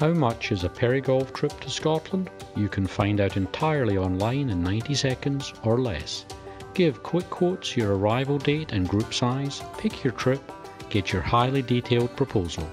How much is a PerryGolf trip to Scotland? You can find out entirely online in 90 seconds or less. Give quick quotes your arrival date and group size, pick your trip, get your highly detailed proposal.